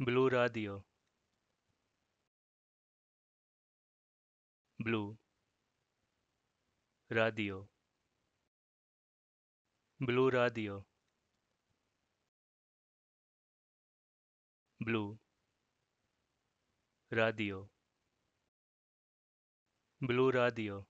Blue Radio. Blue Radio. Blue Radio. Blue Radio. Blue Radio.